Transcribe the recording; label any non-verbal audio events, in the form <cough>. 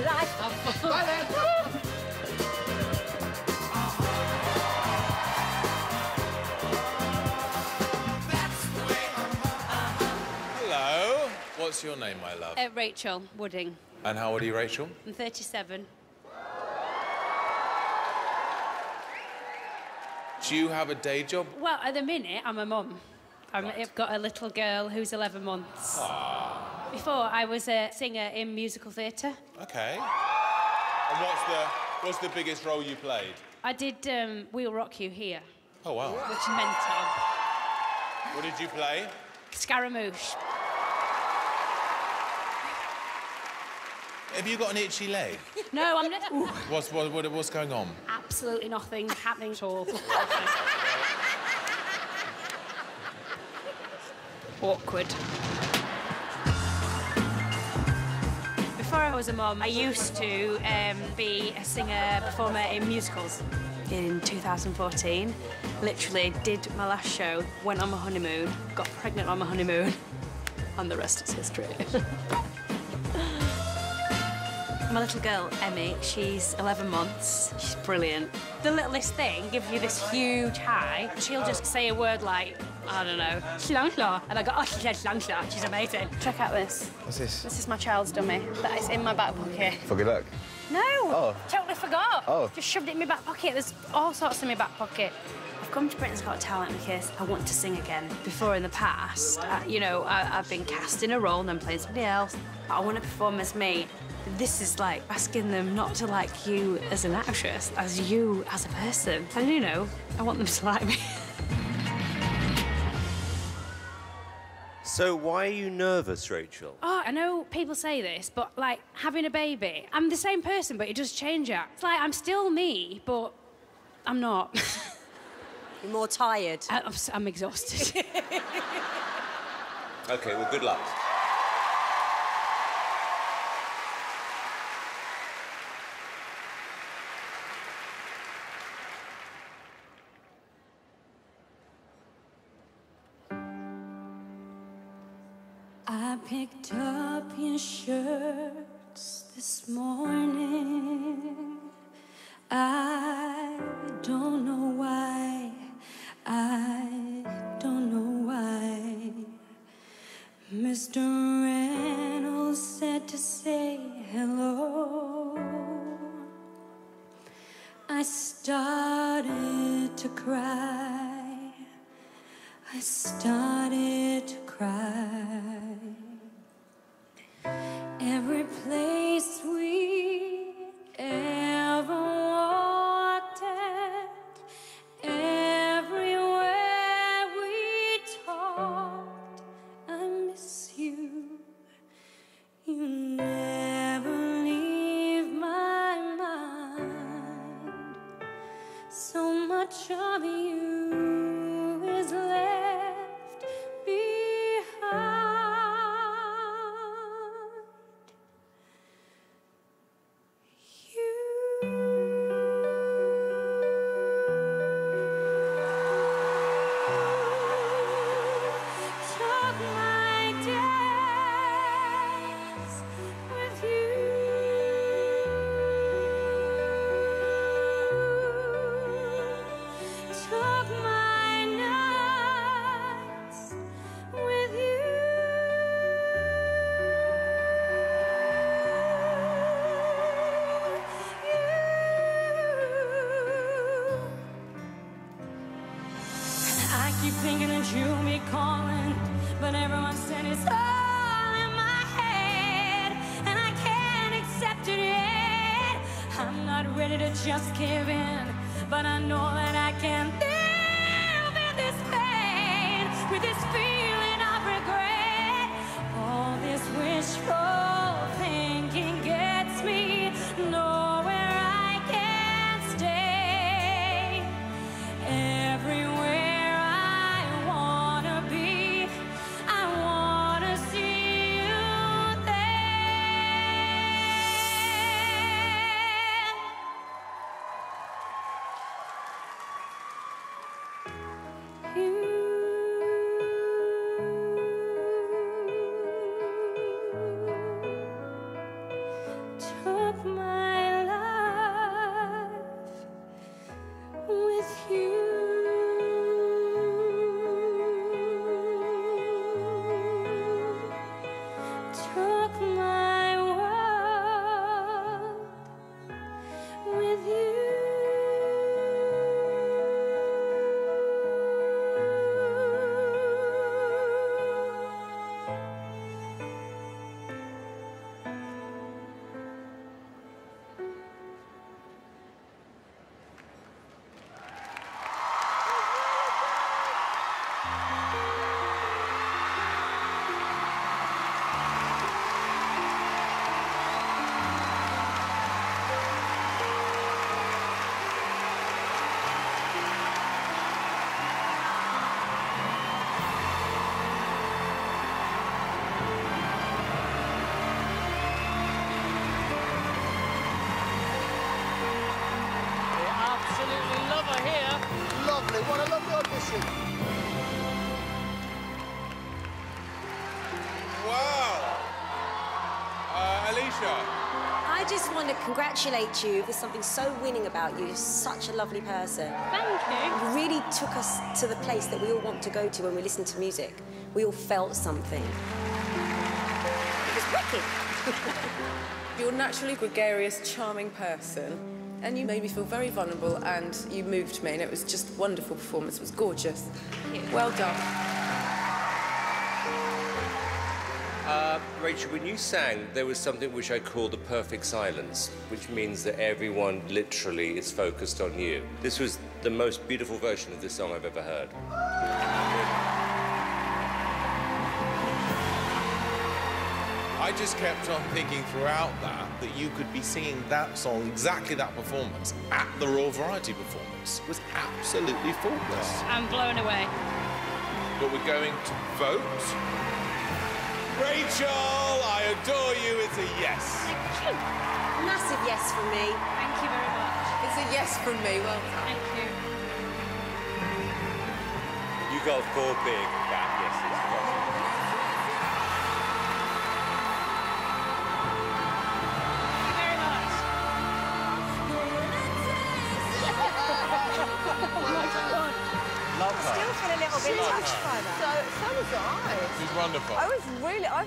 my life. Bye then. Hello. What's your name, my love? Uh, Rachael Wooding. And how old are you, Rachael? I'm 37. Do you have a day job? Well, at the minute, I'm a mum. I'm, I've got a little girl who's 11 months. Before, I was a singer in musical theatre. Okay. And what's the what's the biggest role you played? I did um, We'll Rock You Here, Oh wow. which is mental. What did you play? Scaramouche. Have you got an itchy leg? No, I'm not. What's what, what what's going on? absolutely nothing happening at all. Awkward. Was a mum, I used to um, be a singer performer in musicals. In 2014, literally did my last show, went on my honeymoon, got pregnant on my honeymoon, <laughs> and the rest is history. <laughs> My little girl, Emmy, she's 11 months. She's brilliant. The littlest thing gives you this huge high. She'll just say a word like, I don't know, slangla. And I go, oh, she said slangla. She's amazing. Check out this. What's this? This is my child's dummy that is in my back pocket. For good luck. No, Oh. totally forgot. Oh. Just shoved it in my back pocket. There's all sorts in my back pocket. I've come to Britain's Got Talent because I want to sing again. Before in the past, uh, you know, I, I've been cast in a role and I'm playing somebody else. I want to perform as me. This is like asking them not to like you as an actress, as you as a person. And you know, I want them to like me. <laughs> So why are you nervous, Rachael? Oh, I know people say this, but like having a baby, I'm the same person, but it does change it. It's like I'm still me, but I'm not. <laughs> You're more tired. I- I'm, s- I'm exhausted. <laughs> Okay, well, good luck. I picked up your shirts this morning. I don't know why. I don't know why. Mr. Reynolds said to say hello. I started to cry. I started to cry. I keep thinking that you'll be calling, but everyone said it's all in my head, and I can't accept it yet. I'm not ready to just give in, but I know that you. Lovely. What a lovely. Wow. Uh, Alesha. I just want to congratulate you. There's something so winning about you. You're such a lovely person. Thank you. You really took us to the place that we all want to go to when we listen to music. We all felt something. It was wicked. <laughs> You're a naturally gregarious, charming person, and you made me feel very vulnerable and you moved me, and it was just a wonderful performance. It was gorgeous. Well done. Uh, Rachael, when you sang, there was something which I call the perfect silence, which means that everyone literally is focused on you. This was the most beautiful version of this song I've ever heard. I just kept on thinking throughout that that you could be singing that song, exactly that performance, at the Royal Variety performance. It was absolutely faultless. I'm blown away. But we're going to vote. Rachael, I adore you. It's a yes. Thank you. Massive yes from me. Thank you very much. It's a yes from me. Well done. Thank you. You got four big fat yeses. Still feel a little bit touched by that. So, so was I. It was wonderful. I was really, I